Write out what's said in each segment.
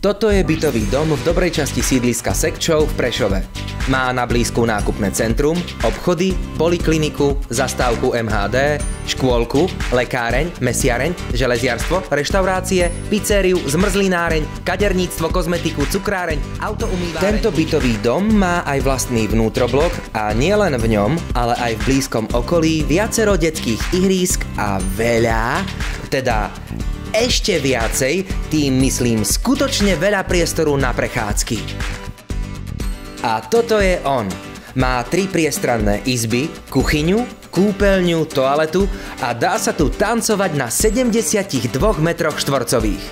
Toto je bytový dom v dobrej časti sídliska Sekčov v Prešove. Má na blízku nákupné centrum, obchody, polikliniku, zastávku MHD, škôlku, lekáreň, mesiareň, železiarstvo, reštaurácie, pizzériu, zmrzlináreň, kaderníctvo, kozmetiku, cukráreň, autoumýváreň. Tento bytový dom má aj vlastný vnútroblok a nielen v ňom, ale aj v blízkom okolí viacero detských ihrísk a veľa, teda ešte viacej, tým myslím skutočne veľa priestoru na prechádzky. A toto je on. Má tri priestranné izby, kuchyňu, kúpeľňu, toaletu a dá sa tu tancovať na 72 metroch štvorcových.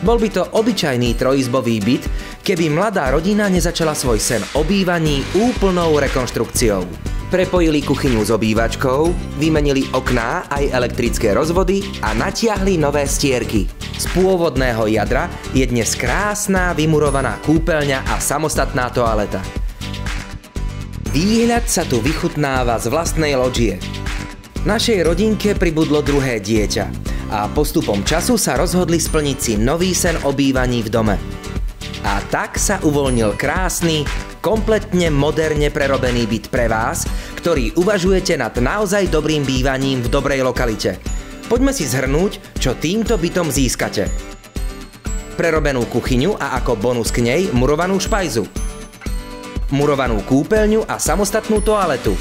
Bol by to obyčajný trojizbový byt, keby mladá rodina nezačala svoj sen obývaní úplnou rekonštrukciou. Prepojili kuchyňu s obývačkou, vymenili okná aj elektrické rozvody a natiahli nové stierky. Z pôvodného jadra je dnes krásna vymurovaná kúpeľňa a samostatná toaleta. Výhľad sa tu vychutnáva z vlastnej loďie. Našej rodinke pribudlo druhé dieťa a postupom času sa rozhodli splniť si nový sen o bývaní v dome. A tak sa uvoľnil krásny, kompletne moderne prerobený byt pre vás, ktorý uvažujete nad naozaj dobrým bývaním v dobrej lokalite. Poďme si zhrnúť, čo týmto bytom získate. Prerobenú kuchyňu a ako bonus k nej murovanú špajzu. Murovanú kúpeľňu a samostatnú toaletu.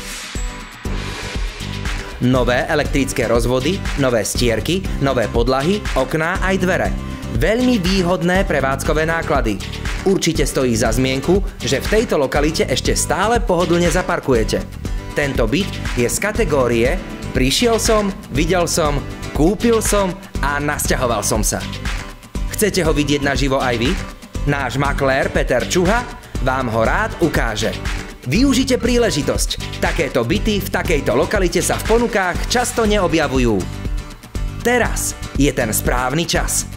Nové elektrické rozvody, nové stierky, nové podlahy, okná aj dvere. Veľmi výhodné prevádzkové náklady. Určite stojí za zmienku, že v tejto lokalite ešte stále pohodlne zaparkujete. Tento byt je z kategórie Prišiel som, videl som, kúpil som a nasťahoval som sa. Chcete ho vidieť naživo aj vy? Náš maklér Peter Čuha vám ho rád ukáže. Využite príležitosť. Takéto byty v takejto lokalite sa v ponukách často neobjavujú. Teraz je ten správny čas.